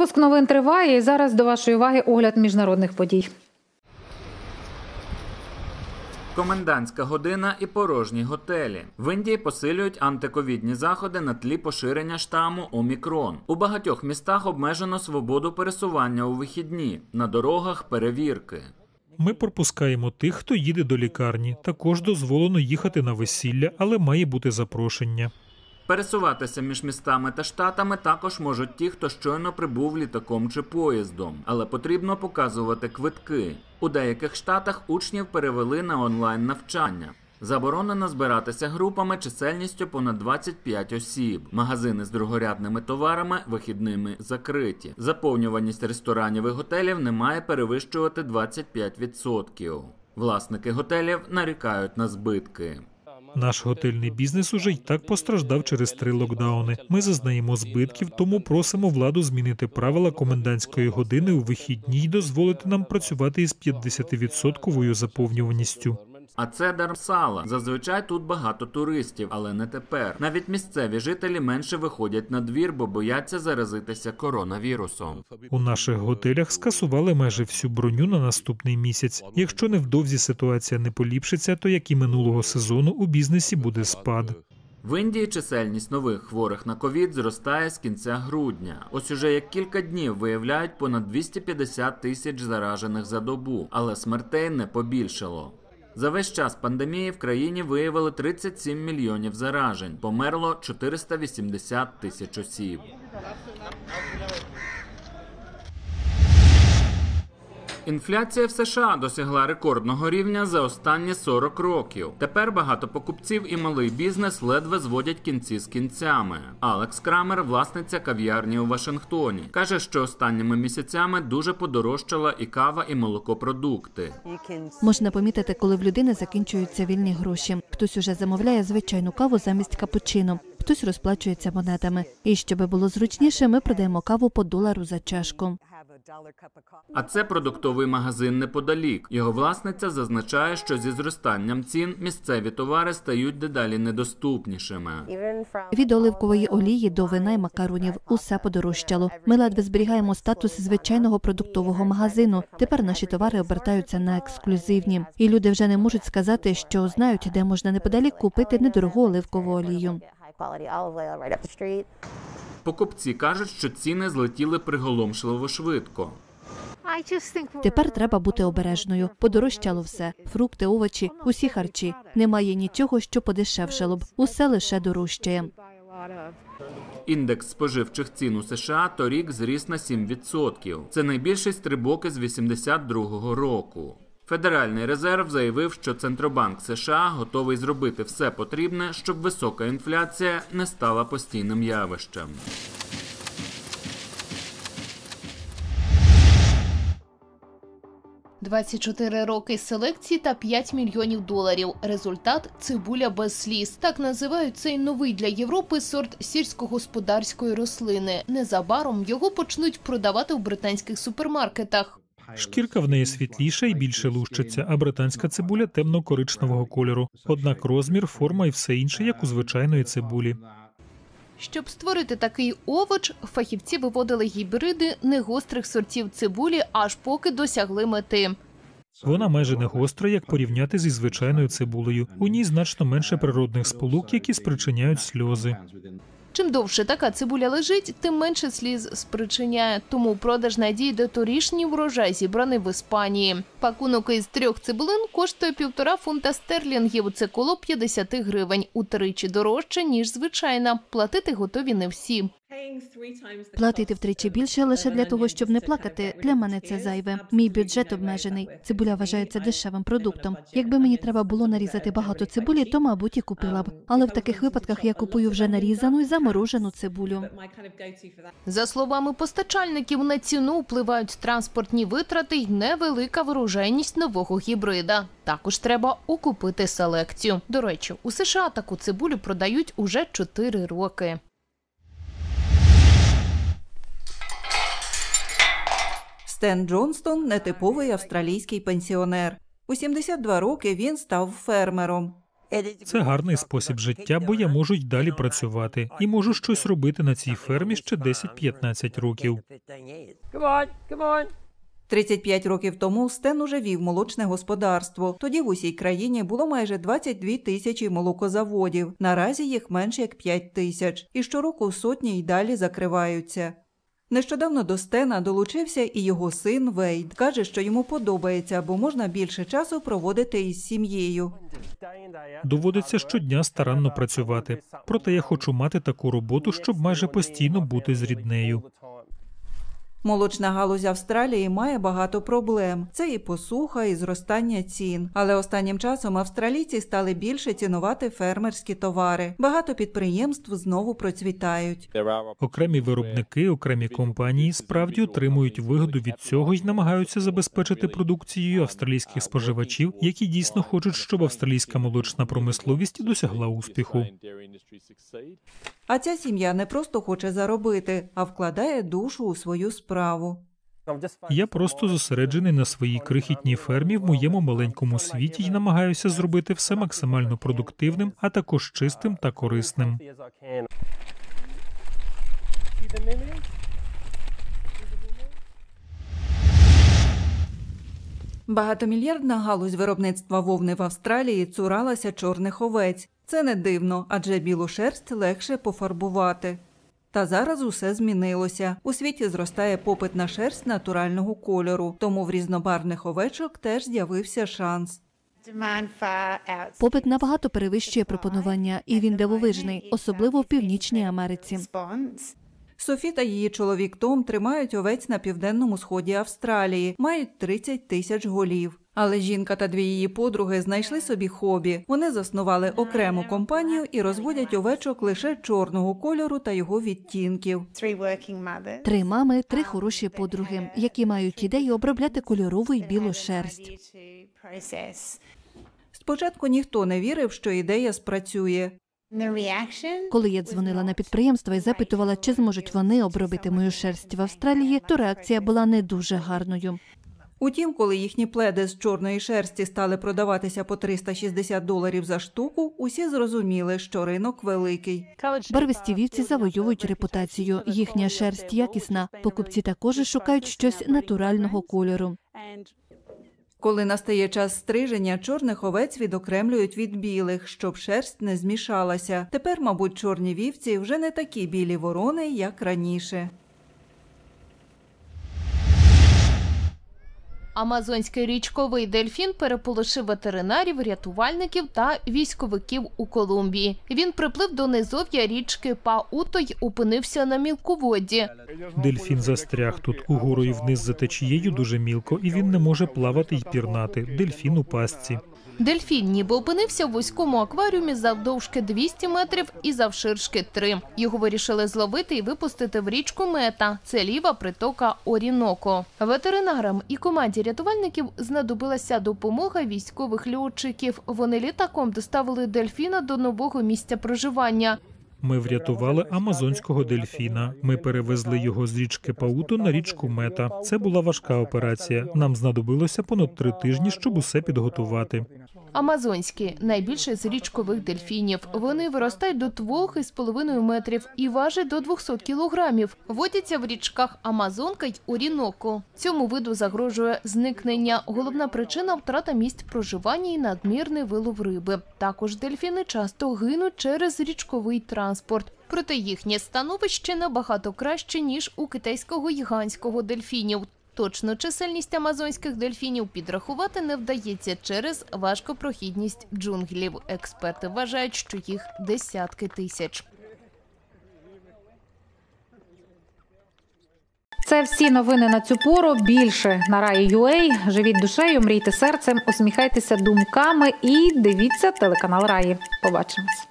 Випуск новин триває. і Зараз до вашої уваги огляд міжнародних подій. Комендантська година і порожні готелі в Індії посилюють антиковідні заходи на тлі поширення штаму Омікрон. У багатьох містах обмежено свободу пересування у вихідні на дорогах перевірки. Ми пропускаємо тих, хто їде до лікарні. Також дозволено їхати на весілля, але має бути запрошення. Пересуватися між містами та штатами також можуть ті, хто щойно прибув літаком чи поїздом, але потрібно показувати квитки. У деяких штатах учнів перевели на онлайн навчання. Заборонено збиратися групами чисельністю понад 25 осіб. Магазини з другорядними товарами вихідними закриті. Заповнюваність ресторанів і готелів не має перевищувати 25%. Власники готелів нарікають на збитки. Наш готельний бізнес уже й так постраждав через три локдауни. Ми зазнаємо збитків, тому просимо владу змінити правила комендантської години у вихідні й дозволити нам працювати із 50% заповнюваністю. А це Дармсала. Зазвичай тут багато туристів, але не тепер. Навіть місцеві жителі менше виходять на двір, бо бояться заразитися коронавірусом. У наших готелях скасували майже всю броню на наступний місяць. Якщо невдовзі ситуація не поліпшиться, то як і минулого сезону у бізнесі буде спад. В Індії чисельність нових хворих на ковід зростає з кінця грудня. Ось уже як кілька днів виявляють понад 250 тисяч заражених за добу, але смертей не побільшало. За весь час пандемії в країні виявили 37 мільйонів заражень, померло 480 тисяч осіб. Інфляція в США досягла рекордного рівня за останні 40 років. Тепер багато покупців і малий бізнес ледве зводять кінці з кінцями. Алекс Крамер, власниця кав'ярні у Вашингтоні, каже, що останніми місяцями дуже подорожчала і кава, і молокопродукти. Можна помітити, коли в людини закінчуються вільні гроші. Хтось уже замовляє звичайну каву замість капучино, хтось розплачується монетами. І щоб було зручніше, ми продаємо каву по долару за чашку. А це продуктовий магазин неподалік. Його власниця зазначає, що зі зростанням цін місцеві товари стають дедалі недоступнішими. Від оливкової олії до вина й макаронів усе подорожчало. Ми ледве зберігаємо статус звичайного продуктового магазину. Тепер наші товари обертаються на ексклюзивні, і люди вже не можуть сказати, що знають, де можна неподалік купити недорогу оливкову олію. Покупці кажуть, що ціни злетіли приголомшливо швидко. Тепер треба бути обережною. Подорожчало все: фрукти, овочі, усі харчі. Немає нічого, що подешевшало б. Усе лише дорожчає. Індекс споживчих цін у США торік зріс на 7%. Це найбільший стрибок із 82-го року. Федеральний резерв заявив, що Центробанк США готовий зробити все потрібне, щоб висока інфляція не стала постійним явищем. – 24 роки селекції та 5 мільйонів доларів. Результат цибуля без сліз. Так називають цей новий для Європи сорт сільськогосподарської рослини. Незабаром його почнуть продавати в британських супермаркетах. Шкірка в неї світліша і більше лущиться, а британська цибуля темно-коричневого кольору. Однак розмір, форма і все інше, як у звичайної цибулі. Щоб створити такий овоч, фахівці виводили гібриди негострих сортів цибулі, аж поки досягли мети. Вона майже не гостра, як порівняти зі звичайною цибулею. У ній значно менше природних сполук, які спричиняють сльози. Чим довше така цибуля лежить, тим менше сліз спричиняє. Тому продаж надійде торішній врожай, зібраний в Іспанії. Пакунок із трьох цибулин коштує півтора фунта стерлінгів. Це коло 50 гривень. Утричі дорожче ніж звичайна. Платити готові не всі. Платити втричі більше лише для того, щоб не плакати. Для мене це зайве. Мій бюджет обмежений. Цибуля вважається дешевим продуктом. Якби мені треба було нарізати багато цибулі, то мабуть і купила б. Але в таких випадках я купую вже нарізану і заморожену цибулю. За словами постачальників, на ціну впливають транспортні витрати й невелика врожайність нового гібрида. Також треба окупити селекцію. До речі, у США таку цибулю продають уже 4 роки. Стен Джонстон нетиповий австралійський пенсіонер. У 72 роки він став фермером. Це гарний спосіб життя, бо я можу й далі працювати і можу щось робити на цій фермі ще 10-15 років. 35 років тому Стен уже вів молочне господарство. Тоді в усій країні було майже 22 тисячі молокозаводів. Наразі їх менше як 5 тисяч. І щороку сотні й далі закриваються. Нещодавно до Стена долучився і його син Вейд. Каже, що йому подобається, бо можна більше часу проводити із сім'єю. Доводиться щодня старанно працювати. Проте я хочу мати таку роботу, щоб майже постійно бути з ріднею. Молочна галузь Австралії має багато проблем. Це і посуха, і зростання цін. Але останнім часом австралійці стали більше цінувати фермерські товари. Багато підприємств знову процвітають. Окремі виробники, окремі компанії справді отримують вигоду від цього і намагаються забезпечити продукцією австралійських споживачів, які дійсно хочуть, щоб австралійська молочна промисловість досягла успіху. А ця сім'я не просто хоче заробити, а вкладає душу у свою справу. Я просто зосереджений на своїй крихітній фермі в моєму маленькому світі і намагаюся зробити все максимально продуктивним, а також чистим та корисним. Багатомільярдна галузь виробництва вовни в Австралії цуралася чорних овець. Це не дивно, адже білу шерсть легше пофарбувати. Та зараз усе змінилося. У світі зростає попит на шерсть натурального кольору, тому в різнобарних овечок теж з'явився шанс. Попит набагато перевищує пропонування, і він дивовижний, особливо в північній Америці. Софі та її чоловік Том тримають овець на південному сході Австралії, мають 30 тисяч голів. Але жінка та дві її подруги знайшли собі хобі. Вони заснували окрему компанію і розводять овечок лише чорного кольору та його відтінків. Три мами, три хороші подруги, які мають ідею обробляти кольорову і білу шерсть. Спочатку ніхто не вірив, що ідея спрацює. Коли я дзвонила на підприємство і запитувала, чи зможуть вони обробити мою шерсть в Австралії, то реакція була не дуже гарною. Утім, коли їхні пледи з чорної шерсті стали продаватися по 360 доларів за штуку, усі зрозуміли, що ринок великий. Барвисті вівці завойовують репутацію. Їхня шерсть якісна. Покупці також шукають щось натурального кольору. Коли настає час стриження, чорних овець відокремлюють від білих, щоб шерсть не змішалася. Тепер, мабуть, чорні вівці вже не такі білі ворони, як раніше. Амазонський річковий дельфін переполошив ветеринарів, рятувальників та військовиків у Колумбії. Він приплив до низов'я річки Пауто й опинився на мілководді. Дельфін застряг тут угорою вниз за течією дуже мілко, і він не може плавати й пірнати. Дельфін у пастці. Дельфін ніби опинився в вузькому акваріумі завдовжки 200 метрів і завширшки 3. Його вирішили зловити і випустити в річку Мета. Це ліва притока Оріноко. Ветеринарам і команді рятувальників знадобилася допомога військових льотчиків. Вони літаком доставили дельфіна до нового місця проживання. Ми врятували амазонського дельфіна. Ми перевезли його з річки Пауто на річку Мета. Це була важка операція. Нам знадобилося понад три тижні, щоб усе підготувати. Амазонські найбільший з річкових дельфінів. Вони виростають до 2,5 метрів і важать до 200 кілограмів. Водяться в річках Амазонка й Оріноко. Цьому виду загрожує зникнення. Головна причина втрата місць проживання і надмірний вилов риби. Також дельфіни часто гинуть через річковий транспорт. Проте їхнє становище набагато краще ніж у китайського гігантського дельфінів. Точну чисельність амазонських дельфінів підрахувати не вдається через важкопрохідність джунглів. Експерти вважають, що їх десятки тисяч. Це всі новини на цю пору. Більше на Раї.ua. Живіть душею, мрійте серцем, усміхайтеся думками і дивіться телеканал Раї. Побачимось.